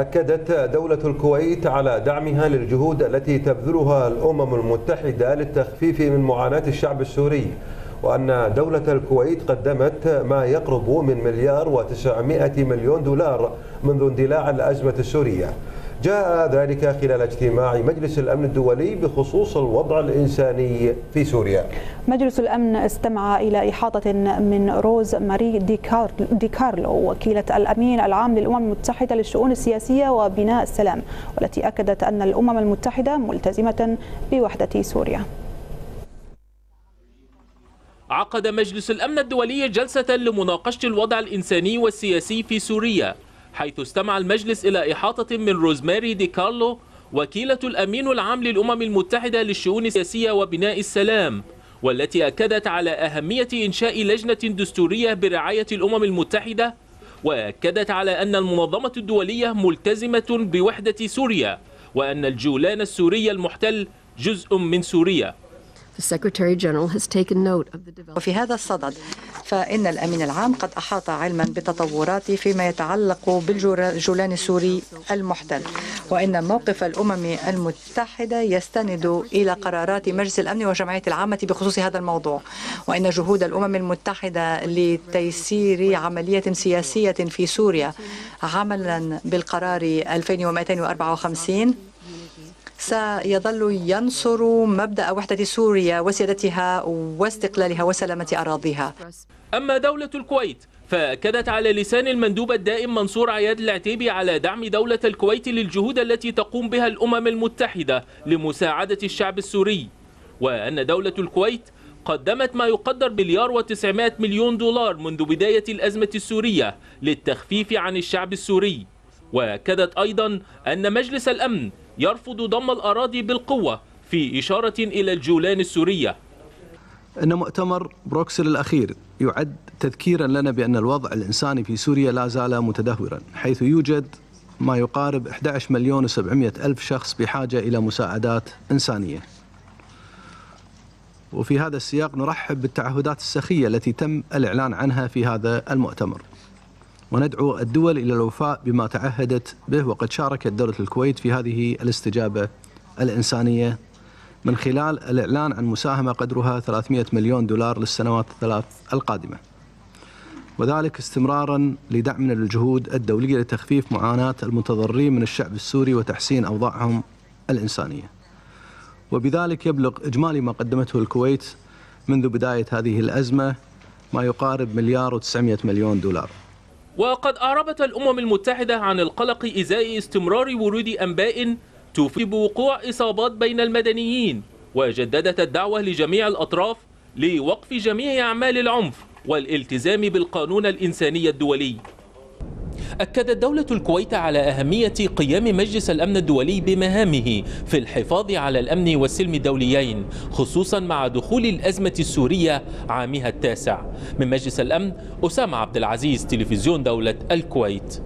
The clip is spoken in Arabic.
أكدت دولة الكويت على دعمها للجهود التي تبذلها الأمم المتحدة للتخفيف من معاناة الشعب السوري وأن دولة الكويت قدمت ما يقرب من مليار وتسعمائة مليون دولار منذ اندلاع الأزمة السورية. جاء ذلك خلال اجتماع مجلس الأمن الدولي بخصوص الوضع الإنساني في سوريا. مجلس الأمن استمع إلى إحاطة من روز ماري ديكار ديكارلو وكيلة الأمين العام للأمم المتحدة للشؤون السياسية وبناء السلام والتي أكدت أن الأمم المتحدة ملتزمة بوحدة سوريا. عقد مجلس الأمن الدولي جلسة لمناقشة الوضع الإنساني والسياسي في سوريا. حيث استمع المجلس إلى إحاطة من روزماري دي كارلو وكيلة الأمين العام للأمم المتحدة للشؤون السياسية وبناء السلام والتي أكدت على أهمية إنشاء لجنة دستورية برعاية الأمم المتحدة وأكدت على أن المنظمة الدولية ملتزمة بوحدة سوريا وأن الجولان السوري المحتل جزء من سوريا. وفي هذا الصدد فإن الأمين العام قد أحاط علما بالتطورات فيما يتعلق بالجولان السوري المحتل. وإن موقف الأمم المتحدة يستند إلى قرارات مجلس الأمن والجمعية العامة بخصوص هذا الموضوع. وإن جهود الأمم المتحدة لتيسير عملية سياسية في سوريا عملا بالقرار 2254 سيظل ينصر مبدأ وحدة سوريا وسيادتها واستقلالها وسلامة أراضيها. أما دولة الكويت فأكدت على لسان المندوب الدائم منصور عياد العتيبي على دعم دولة الكويت للجهود التي تقوم بها الأمم المتحدة لمساعدة الشعب السوري. وأن دولة الكويت قدمت ما يقدر مليار وتسعمائة مليون دولار منذ بداية الأزمة السورية للتخفيف عن الشعب السوري. وأكدت أيضا أن مجلس الأمن يرفض ضم الأراضي بالقوة في إشارة إلى الجولان السورية. أن مؤتمر بروكسل الأخير يعد تذكيرا لنا بأن الوضع الإنساني في سوريا لا زال متدهورا حيث يوجد ما يقارب 11 مليون و700 ألف شخص بحاجة إلى مساعدات إنسانية. وفي هذا السياق نرحب بالتعهدات السخية التي تم الإعلان عنها في هذا المؤتمر. وندعو الدول إلى الوفاء بما تعهدت به وقد شاركت دولة الكويت في هذه الاستجابة الإنسانية. من خلال الإعلان عن مساهمة قدرها 300 مليون دولار للسنوات الثلاث القادمة. وذلك استمرارا لدعمنا للجهود الدولية لتخفيف معاناة المتضررين من الشعب السوري وتحسين أوضاعهم الإنسانية. وبذلك يبلغ إجمالي ما قدمته الكويت منذ بداية هذه الأزمة ما يقارب مليار و900 مليون دولار. وقد أعربت الأمم المتحدة عن القلق إزاء استمرار ورود أنباء تفيد بوقوع إصابات بين المدنيين وجددت الدعوة لجميع الأطراف لوقف جميع أعمال العنف والالتزام بالقانون الإنساني الدولي. أكدت دولة الكويت على أهمية قيام مجلس الأمن الدولي بمهامه في الحفاظ على الأمن والسلم الدوليين خصوصا مع دخول الأزمة السورية عامها التاسع. من مجلس الأمن أسامة عبد العزيز تلفزيون دولة الكويت.